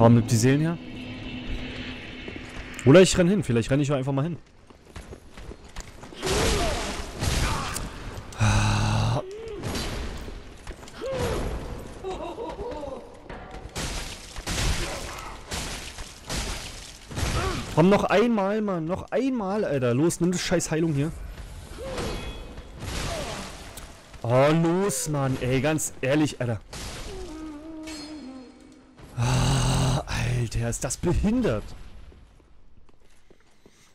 Komm, nimm die Seelen her. Oder ich renn hin. Vielleicht renne ich einfach mal hin. Komm, noch einmal, Mann. Noch einmal, Alter. Los, nimm das scheiß Heilung hier. Oh, los, Mann. Ey, ganz ehrlich, Alter. Alter, ist das behindert.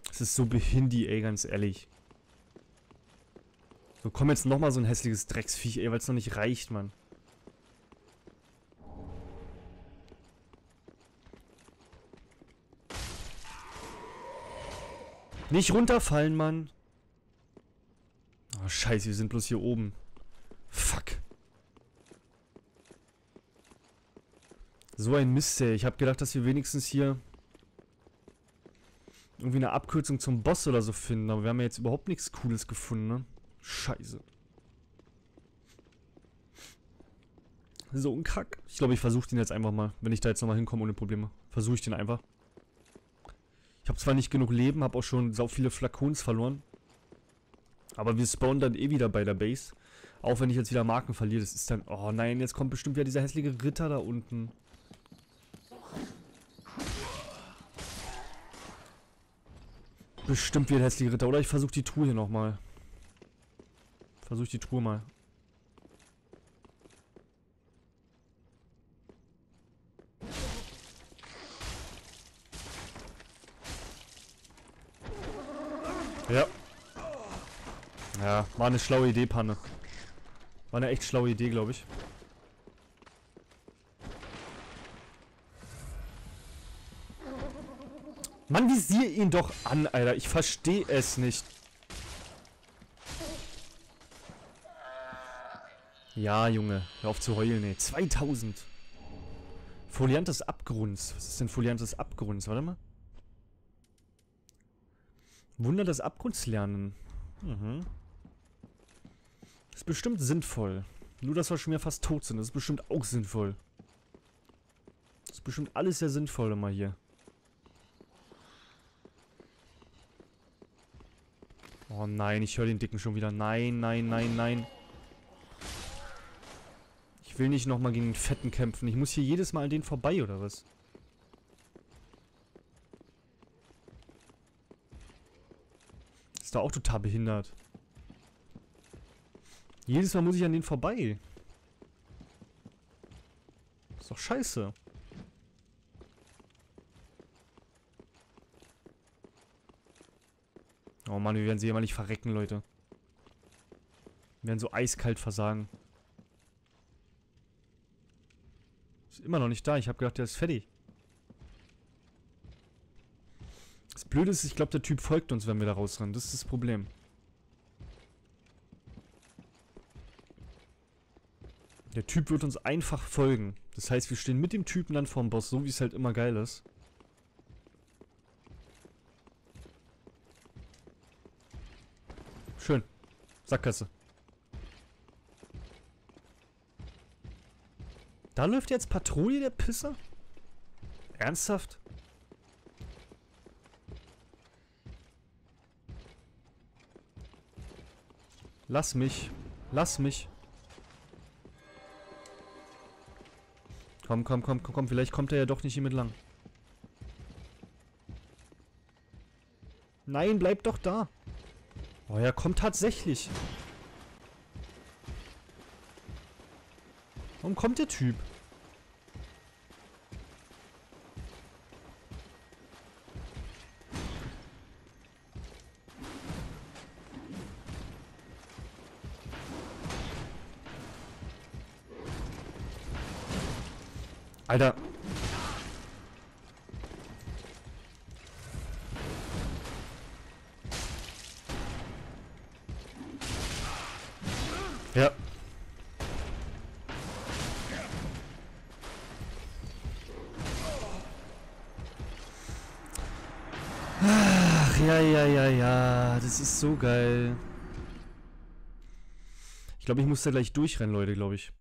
Das ist so behindi, ey, ganz ehrlich. So, komm jetzt nochmal so ein hässliches Drecksviech, ey, weil es noch nicht reicht, Mann. Nicht runterfallen, Mann. Oh, scheiße, wir sind bloß hier oben. Fuck. So ein Mist, ey. Ich hab gedacht, dass wir wenigstens hier irgendwie eine Abkürzung zum Boss oder so finden. Aber wir haben ja jetzt überhaupt nichts Cooles gefunden, ne? Scheiße. So ein Kack. Ich glaube, ich versuche den jetzt einfach mal. Wenn ich da jetzt nochmal hinkomme ohne Probleme. Versuche ich den einfach. Ich habe zwar nicht genug Leben, habe auch schon so viele Flakons verloren. Aber wir spawnen dann eh wieder bei der Base. Auch wenn ich jetzt wieder Marken verliere, das ist dann... Oh nein, jetzt kommt bestimmt wieder dieser hässliche Ritter da unten. Bestimmt wieder hässliche Ritter. Oder ich versuche die Truhe hier nochmal. Versuche die Truhe mal. Ja. Ja, war eine schlaue Idee, Panne. War eine echt schlaue Idee, glaube ich. Mann, visier ihn doch an, Alter. Ich verstehe es nicht. Ja, Junge. Hör auf zu heulen, ey. 2000. Foliant des Abgrunds. Was ist denn Foliant des Abgrunds? Warte mal. Wunder des Abgrunds lernen. Mhm. Ist bestimmt sinnvoll. Nur, dass wir schon wieder fast tot sind. Das ist bestimmt auch sinnvoll. Das ist bestimmt alles sehr sinnvoll immer hier. Oh nein, ich höre den Dicken schon wieder. Nein, nein, nein, nein. Ich will nicht nochmal gegen den Fetten kämpfen. Ich muss hier jedes Mal an den vorbei, oder was? da auch total behindert. Jedes Mal muss ich an den vorbei. Ist doch scheiße. Oh Mann, wir werden sie immer nicht verrecken, Leute. Wir werden so eiskalt versagen. Ist immer noch nicht da. Ich habe gedacht, der ist fertig. Das Blöde ist, ich glaube, der Typ folgt uns, wenn wir da rausrennen. Das ist das Problem. Der Typ wird uns einfach folgen. Das heißt, wir stehen mit dem Typen dann vorm Boss, so wie es halt immer geil ist. Schön. Sackgasse. Da läuft jetzt Patrouille, der Pisser? Ernsthaft? Lass mich. Lass mich. Komm, komm, komm, komm, komm. Vielleicht kommt er ja doch nicht hier mit lang. Nein, bleib doch da. Oh, er kommt tatsächlich. Warum kommt der Typ? Alter. Ist so geil. Ich glaube, ich muss da gleich durchrennen, Leute, glaube ich.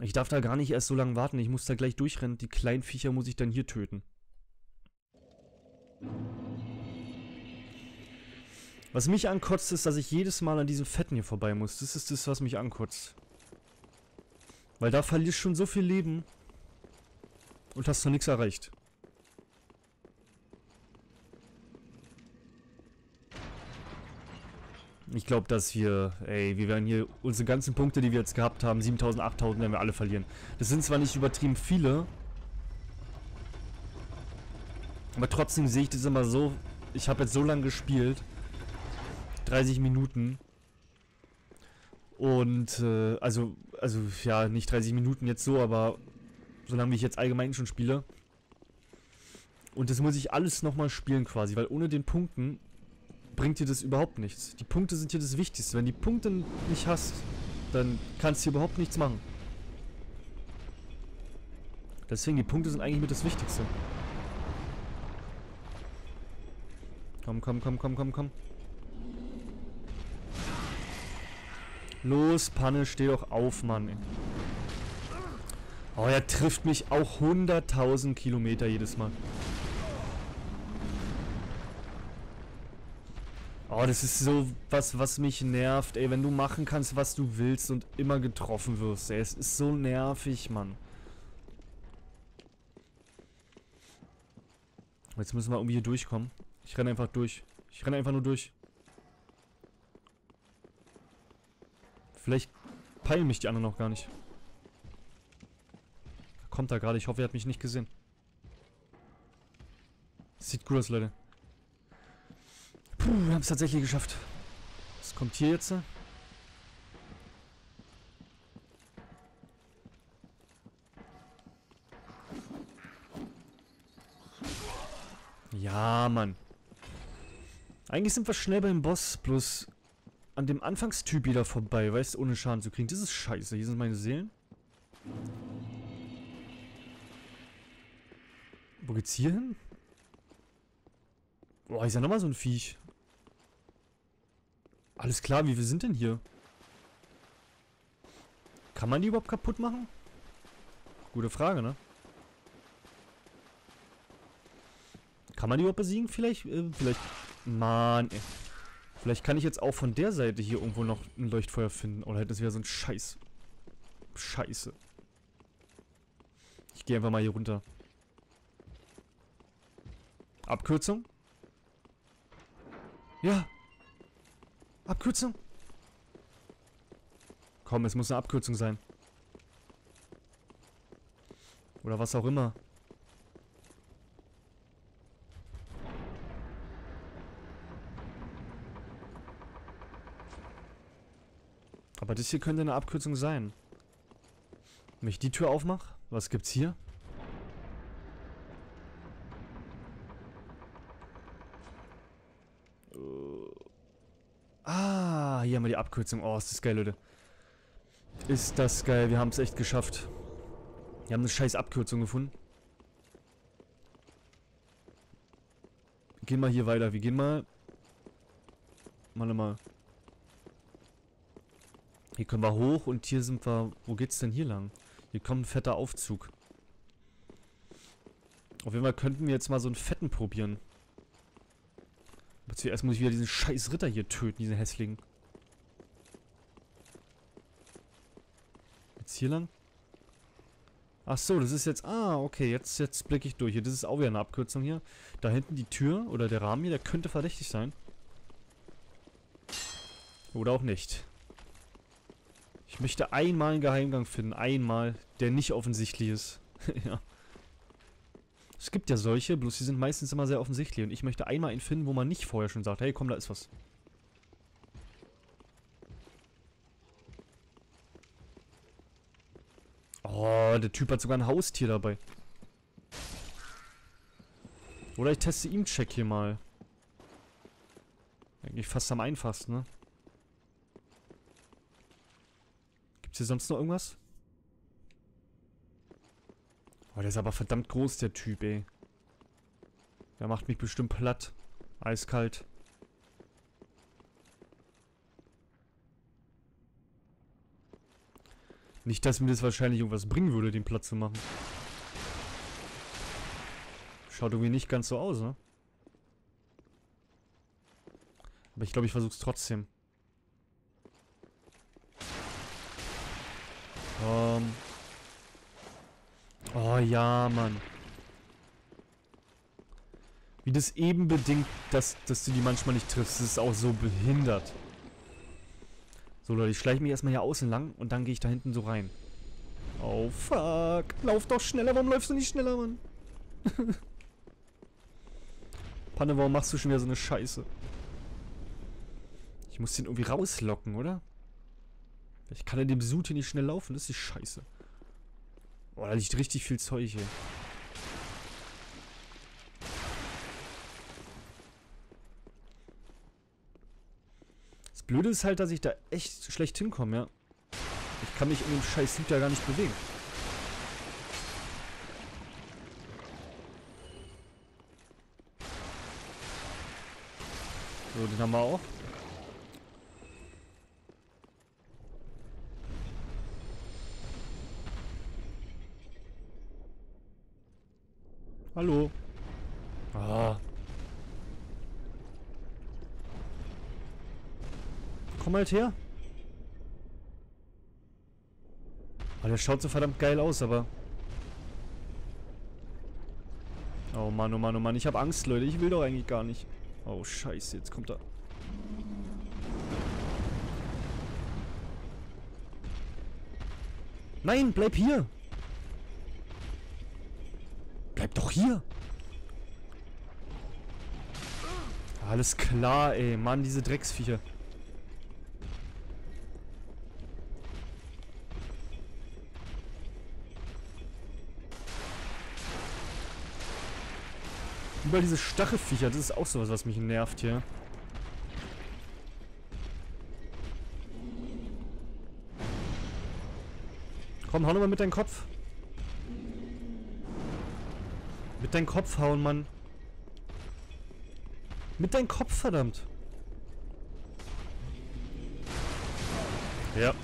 Ich darf da gar nicht erst so lange warten. Ich muss da gleich durchrennen. Die kleinen Viecher muss ich dann hier töten. Was mich ankotzt, ist, dass ich jedes Mal an diesen Fetten hier vorbei muss. Das ist das, was mich ankotzt. Weil da verlierst schon so viel Leben. Und hast noch nichts erreicht. Ich glaube, dass wir, ey, wir werden hier unsere ganzen Punkte, die wir jetzt gehabt haben, 7000, 8000, werden wir alle verlieren. Das sind zwar nicht übertrieben viele, aber trotzdem sehe ich das immer so, ich habe jetzt so lange gespielt, 30 Minuten. Und, äh, also, also, ja, nicht 30 Minuten jetzt so, aber so lange wie ich jetzt allgemein schon spiele. Und das muss ich alles nochmal spielen quasi, weil ohne den Punkten bringt dir das überhaupt nichts. Die Punkte sind hier das Wichtigste. Wenn die Punkte nicht hast, dann kannst du hier überhaupt nichts machen. Deswegen, die Punkte sind eigentlich mit das Wichtigste. Komm, komm, komm, komm, komm, komm. Los, Panne, steh doch auf, Mann. Oh, er trifft mich auch 100.000 Kilometer jedes Mal. Oh, das ist so was, was mich nervt, ey. Wenn du machen kannst, was du willst und immer getroffen wirst, ey. Es ist so nervig, Mann. Jetzt müssen wir irgendwie hier durchkommen. Ich renne einfach durch. Ich renne einfach nur durch. Vielleicht peilen mich die anderen noch gar nicht. Da kommt er gerade. Ich hoffe, er hat mich nicht gesehen. Sieht gut aus, Leute. Puh, wir haben es tatsächlich geschafft. Was kommt hier jetzt? Ja, Mann. Eigentlich sind wir schnell beim Boss, bloß an dem Anfangstyp wieder vorbei, weißt du, ohne Schaden zu kriegen. Das ist scheiße. Hier sind meine Seelen. Wo geht's hier hin? Boah, ist ja nochmal so ein Viech. Alles klar, wie viel sind denn hier? Kann man die überhaupt kaputt machen? Gute Frage, ne? Kann man die überhaupt besiegen? Vielleicht, äh, vielleicht... Mann, ey. Vielleicht kann ich jetzt auch von der Seite hier irgendwo noch ein Leuchtfeuer finden. Oder hätte es wieder so ein Scheiß. Scheiße. Ich gehe einfach mal hier runter. Abkürzung? Ja. Abkürzung? Komm, es muss eine Abkürzung sein. Oder was auch immer. Aber das hier könnte eine Abkürzung sein. Wenn ich die Tür aufmache, was gibt's hier? Wir die Abkürzung. Oh, ist das geil, Leute. Ist das geil. Wir haben es echt geschafft. Wir haben eine scheiß Abkürzung gefunden. Wir gehen mal hier weiter. Wir gehen mal... Mal mal. Hier können wir hoch und hier sind wir... Wo geht's denn hier lang? Hier kommt ein fetter Aufzug. Auf jeden Fall könnten wir jetzt mal so einen fetten probieren. Aber zuerst muss ich wieder diesen scheiß Ritter hier töten, diesen hässlichen. Jetzt hier lang? Ach so, das ist jetzt... Ah, okay, jetzt, jetzt blicke ich durch. Hier, das ist auch wieder eine Abkürzung hier. Da hinten die Tür oder der Rahmen hier, der könnte verdächtig sein. Oder auch nicht. Ich möchte einmal einen Geheimgang finden. Einmal, der nicht offensichtlich ist. ja. Es gibt ja solche, bloß die sind meistens immer sehr offensichtlich. Und ich möchte einmal einen finden, wo man nicht vorher schon sagt, hey komm, da ist was. Der Typ hat sogar ein Haustier dabei. Oder ich teste ihm Check hier mal. Eigentlich fast am einfachsten, ne? Ist hier sonst noch irgendwas? Oh, der ist aber verdammt groß, der Typ, ey. Der macht mich bestimmt platt. Eiskalt. Nicht, dass mir das wahrscheinlich irgendwas bringen würde, den Platz zu machen. Schaut irgendwie nicht ganz so aus, ne? Aber ich glaube, ich versuche es trotzdem. Ähm. Oh ja, Mann. Wie das eben bedingt, dass, dass du die manchmal nicht triffst. Das ist auch so behindert. So Leute, ich schleiche mich erstmal hier außen lang und dann gehe ich da hinten so rein. Oh fuck. Lauf doch schneller. Warum läufst du nicht schneller, Mann? Panne, warum machst du schon wieder so eine Scheiße? Ich muss den irgendwie rauslocken, oder? Ich kann in dem Sud hier nicht schnell laufen, das ist die Scheiße. Boah, da liegt richtig viel Zeug hier. Blöde ist halt, dass ich da echt schlecht hinkomme, ja. Ich kann mich in dem scheiß Sud ja gar nicht bewegen. So, den haben wir auch. Hallo. Ah. Komm halt her. Oh, der schaut so verdammt geil aus, aber... Oh Mann, oh Mann, oh Mann. Ich habe Angst, Leute. Ich will doch eigentlich gar nicht. Oh, scheiße. Jetzt kommt er... Nein, bleib hier. Bleib doch hier. Alles klar, ey. Mann, diese Drecksviecher. Überall diese Stachelviecher, das ist auch sowas, was mich nervt hier. Komm, hau nochmal mit deinem Kopf. Mit deinem Kopf hauen, Mann. Mit deinem Kopf, verdammt. Ja.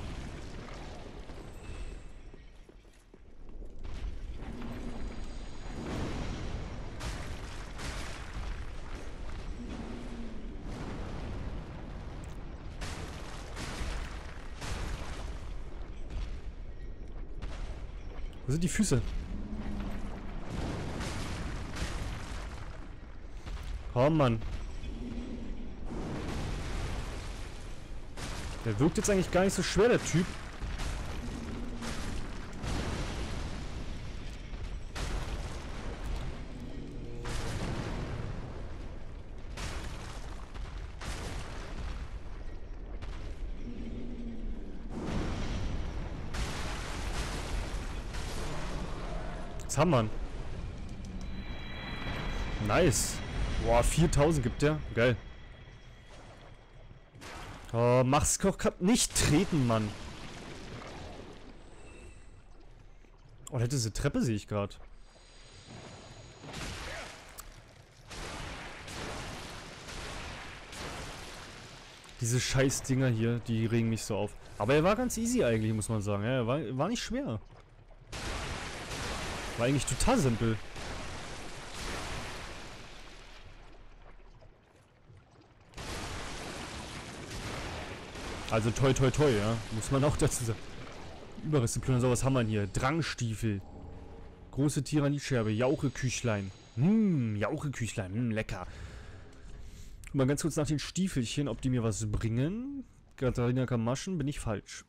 Sind die Füße? Komm, Mann. Der wirkt jetzt eigentlich gar nicht so schwer, der Typ. Was haben wir? Nice. Boah, 4000 gibt der. Geil. Oh, mach's doch nicht treten, Mann. Oh, da diese Treppe sehe ich gerade. Diese scheiß Dinger hier, die regen mich so auf. Aber er war ganz easy eigentlich, muss man sagen. Er war, war nicht schwer. War eigentlich total simpel. Also toi toi toi, ja. Muss man auch dazu sagen. Überreste plündern, sowas haben wir hier. Drangstiefel. Große Tyrannitscherbe. Jauche-Küchlein. Hm, Jauche-Küchlein. Hm, lecker. Guck mal ganz kurz nach den Stiefelchen, ob die mir was bringen. Katharina Kamaschen, bin ich falsch.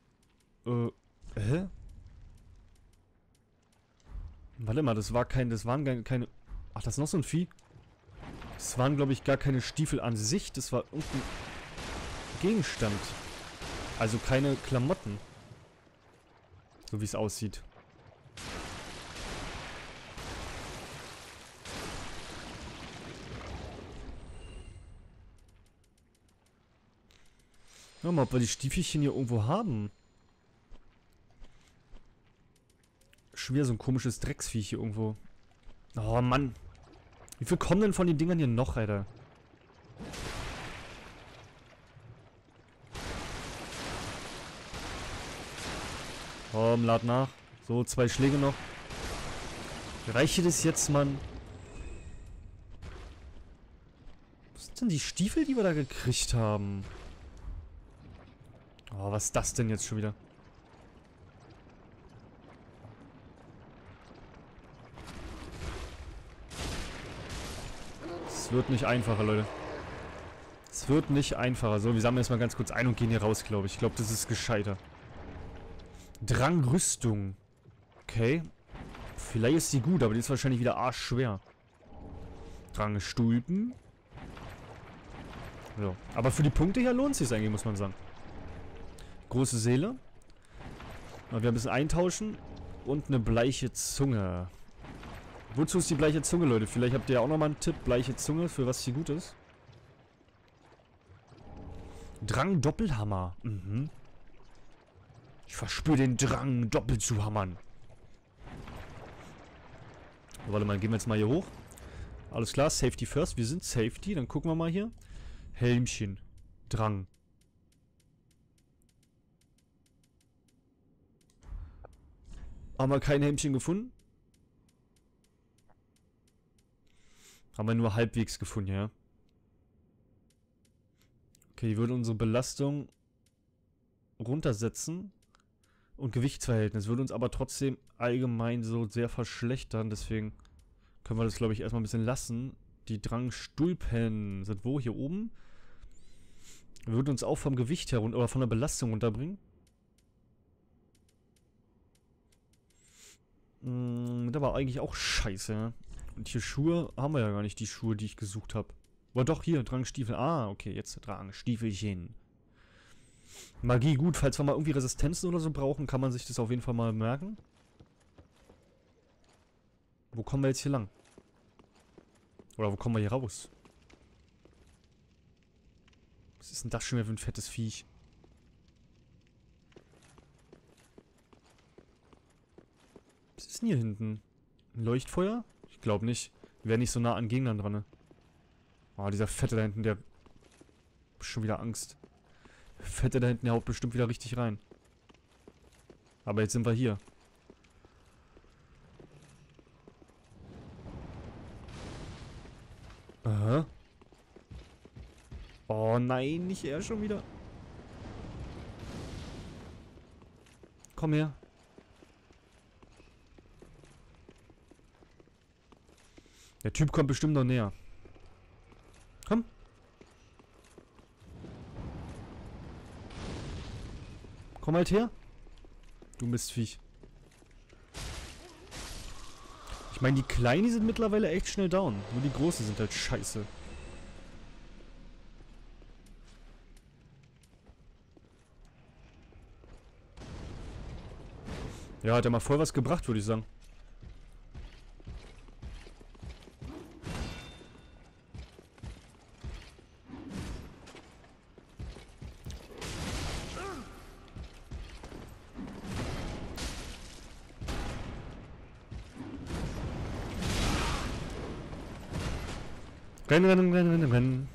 Äh, hä? Warte mal, das war kein, das waren keine... Ach, das ist noch so ein Vieh? Das waren, glaube ich, gar keine Stiefel an sich. Das war irgendein Gegenstand. Also keine Klamotten. So wie es aussieht. Ja, mal, ob wir die Stiefelchen hier irgendwo haben. Schwer, so ein komisches Drecksviech hier irgendwo. Oh, Mann. Wie viel kommen denn von den Dingern hier noch, Alter? Komm, lad nach. So, zwei Schläge noch. Reiche das jetzt, Mann? Was sind denn die Stiefel, die wir da gekriegt haben? Oh, was ist das denn jetzt schon wieder? Wird nicht einfacher, Leute. Es wird nicht einfacher. So, wir sammeln erstmal ganz kurz ein und gehen hier raus, glaube ich. Ich glaube, das ist gescheiter. Drangrüstung. Okay. Vielleicht ist sie gut, aber die ist wahrscheinlich wieder arschschwer. Drangstulpen. So. Aber für die Punkte hier lohnt es sich eigentlich, muss man sagen. Große Seele. Und wir ein bisschen eintauschen. Und eine bleiche Zunge. Wozu ist die bleiche Zunge, Leute? Vielleicht habt ihr ja auch nochmal einen Tipp. Bleiche Zunge, für was sie gut ist. Drang Doppelhammer. Mhm. Ich verspüre den Drang, doppelt zu hammern. Warte mal, gehen wir jetzt mal hier hoch. Alles klar, Safety first. Wir sind Safety. Dann gucken wir mal hier. Helmchen. Drang. Haben wir kein Helmchen gefunden? Haben wir nur halbwegs gefunden, ja. Okay, die würde unsere Belastung runtersetzen. Und Gewichtsverhältnis würde uns aber trotzdem allgemein so sehr verschlechtern. Deswegen können wir das, glaube ich, erstmal ein bisschen lassen. Die Drangstulpen sind wo? Hier oben? Würde uns auch vom Gewicht her oder von der Belastung runterbringen. Mm, das war eigentlich auch scheiße. Und hier Schuhe haben wir ja gar nicht, die Schuhe, die ich gesucht habe. Aber doch, hier, Drangstiefel. Ah, okay, jetzt Drangstiefelchen. Magie, gut, falls wir mal irgendwie Resistenzen oder so brauchen, kann man sich das auf jeden Fall mal merken. Wo kommen wir jetzt hier lang? Oder wo kommen wir hier raus? Was ist denn das schon wieder für ein fettes Viech? Was ist denn hier hinten? Ein Leuchtfeuer? Ich glaube nicht. Wir wären nicht so nah an Gegnern dran. Oh, dieser Fette da hinten, der... Schon wieder Angst. Fette da hinten, der haut bestimmt wieder richtig rein. Aber jetzt sind wir hier. Aha. Oh nein, nicht er schon wieder. Komm her. Der Typ kommt bestimmt noch näher. Komm. Komm halt her. Du Mistviech. Ich meine, die Kleinen sind mittlerweile echt schnell down. Nur die Großen sind halt scheiße. Ja, hat er mal voll was gebracht, würde ich sagen. Rennen, rennen, rennen, rennen, rennen.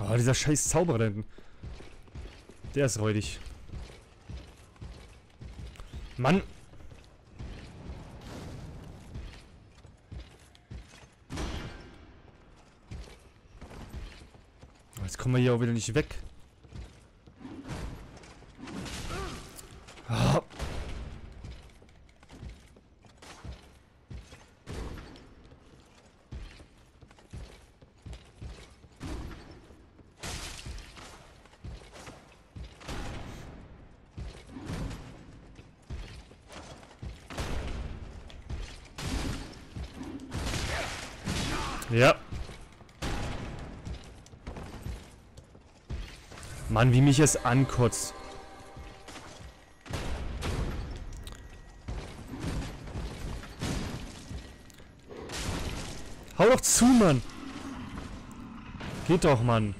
Oh, dieser scheiß Zauberer da hinten. Der ist räudig. Mann! Jetzt kommen wir hier auch wieder nicht weg. Ja. Mann, wie mich es ankotzt. Hau doch zu, Mann. Geht doch, Mann.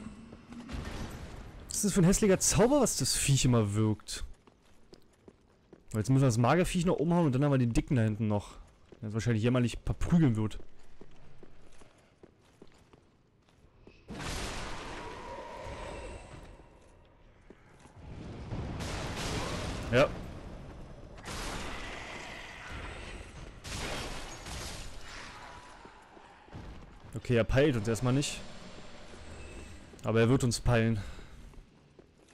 Was ist das für ein hässlicher Zauber, was das Viech immer wirkt? Jetzt müssen wir das Magerviech noch umhauen und dann haben wir den Dicken da hinten noch. Der wahrscheinlich jämmerlich verprügeln wird. Okay, er peilt uns erstmal nicht. Aber er wird uns peilen.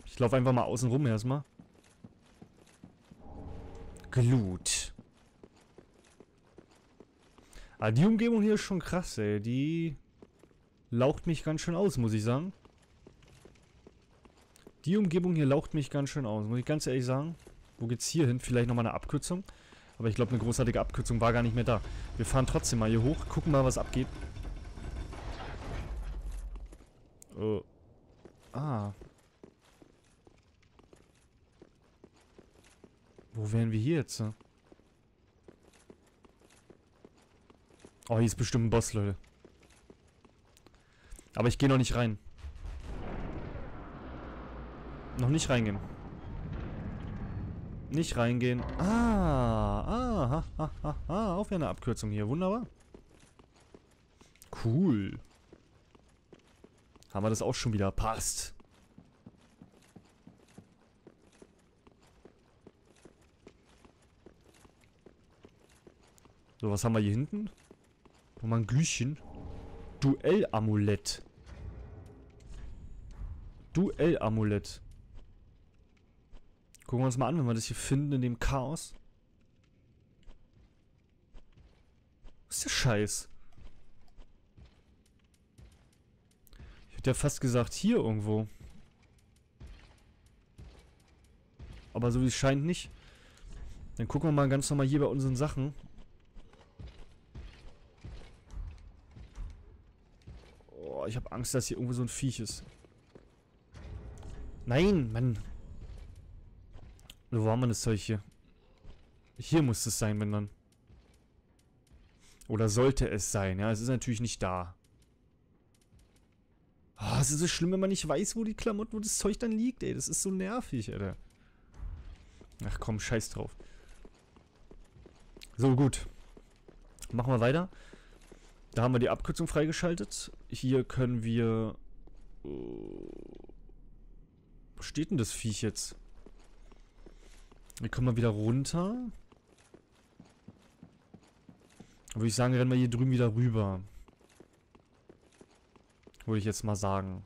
Ich laufe einfach mal außen rum erstmal. Glut. Ah, die Umgebung hier ist schon krass, ey. Die laucht mich ganz schön aus, muss ich sagen. Die Umgebung hier laucht mich ganz schön aus, muss ich ganz ehrlich sagen. Wo geht's hier hin? Vielleicht nochmal eine Abkürzung. Aber ich glaube, eine großartige Abkürzung war gar nicht mehr da. Wir fahren trotzdem mal hier hoch, gucken mal, was abgeht. Oh. Ah. Wo wären wir hier jetzt? Oh, hier ist bestimmt ein Boss, Leute. Aber ich gehe noch nicht rein. Noch nicht reingehen. Nicht reingehen. Ah, ah, ha, ha, ha, wieder eine Abkürzung hier. Wunderbar. Cool. Haben wir das auch schon wieder. Passt. So, was haben wir hier hinten? Nochmal ein Glühchen. Duellamulett. Duellamulett. Gucken wir uns mal an, wenn wir das hier finden in dem Chaos. Was ist der Scheiß? Ich hätte ja fast gesagt, hier irgendwo. Aber so wie es scheint nicht. Dann gucken wir mal ganz normal hier bei unseren Sachen. Oh, ich habe Angst, dass hier irgendwo so ein Viech ist. Nein, Mann. Wo haben wir das Zeug hier? Hier muss es sein, wenn dann. Oder sollte es sein, ja. Es ist natürlich nicht da. Oh, es ist so schlimm, wenn man nicht weiß, wo die Klamotten, wo das Zeug dann liegt, ey. Das ist so nervig, Alter. Ach komm, scheiß drauf. So, gut. Machen wir weiter. Da haben wir die Abkürzung freigeschaltet. Hier können wir... Uh, wo steht denn das Viech jetzt? Wir kommen mal wieder runter. Würde ich sagen, rennen wir hier drüben wieder rüber. Würde ich jetzt mal sagen.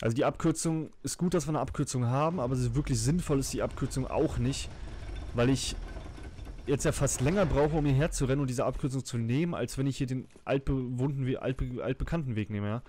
Also die Abkürzung, ist gut, dass wir eine Abkürzung haben, aber wirklich sinnvoll ist die Abkürzung auch nicht. Weil ich jetzt ja fast länger brauche, um hierher zu rennen und diese Abkürzung zu nehmen, als wenn ich hier den altbewohnten, altbe altbekannten Weg nehme, ja.